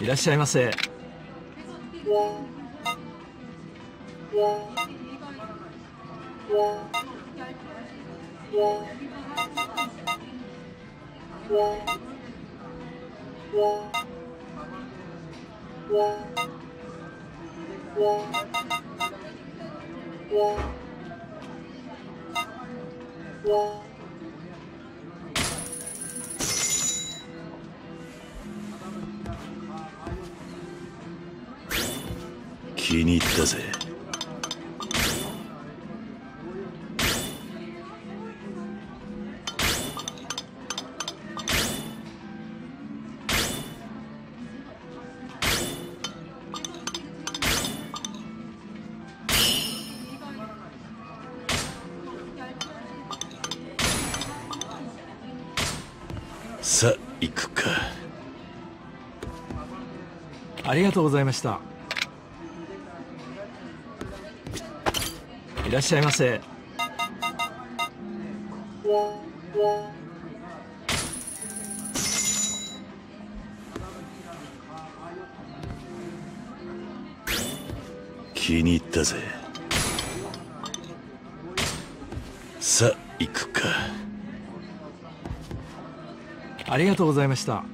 いらっしゃいませ。気に入ったぜ。さあ行くか。ありがとうございました。いらっしゃいませ。気に入ったぜ。さあ行くか。ありがとうございました